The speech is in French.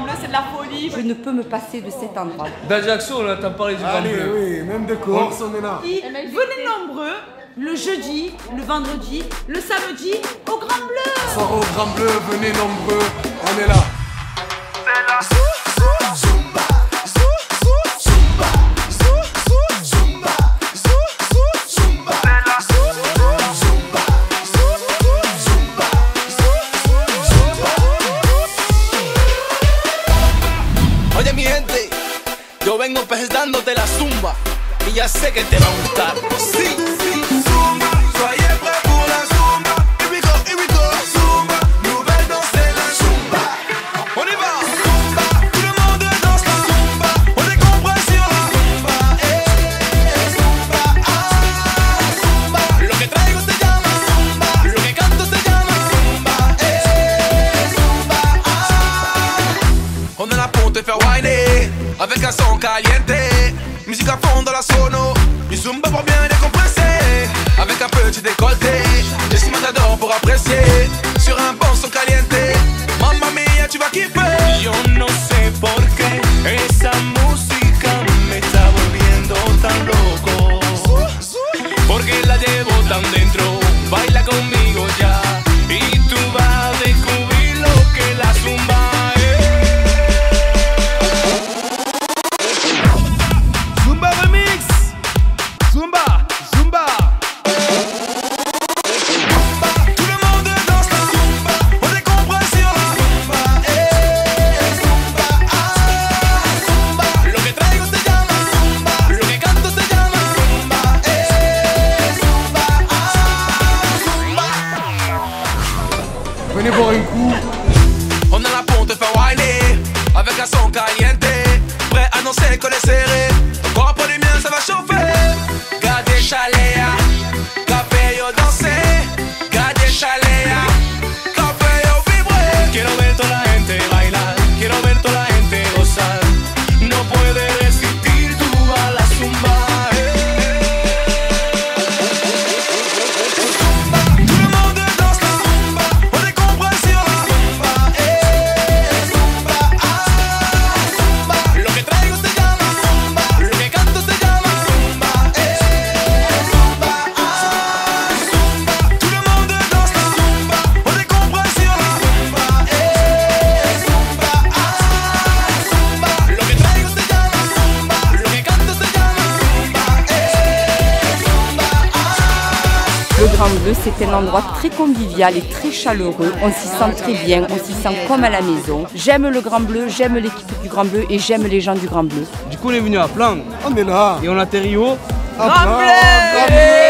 Bleu, c'est de la folie. Je ne peux me passer de cet endroit. D'Ajaccio, on entend parler du Grand Allez, Bleu. oui, même de Corse, on est là. Et Venez nombreux le jeudi, le vendredi, le samedi au Grand Bleu. Soir au Grand Bleu, venez nombreux, on est là. Oye yo vengo presentándote la zumba y ya sé que te va a gustar. Caliente. Musique à fond dans la sono. Du zumba pour bien décompresser Avec un petit décolleté Des matadors pour apprécier. Sur un bon son caliente. Mamma mia tu vas kiffer. Yo no sé por qué esa música me está volviendo tan loco. Porque la llevo tan dentro, baila conmigo Venez boire un coup. On est là pour te faire Avec un son caliente. Prêt à annoncer qu'on est serré. Encore après les miens ça va chauffer. Gade chalea Café yo danser c'est un endroit très convivial et très chaleureux. On s'y sent très bien, on s'y sent comme à la maison. J'aime le Grand Bleu, j'aime l'équipe du Grand Bleu et j'aime les gens du Grand Bleu. Du coup, on est venu à Plan. On est là. Et on atterrit au Grand Bleu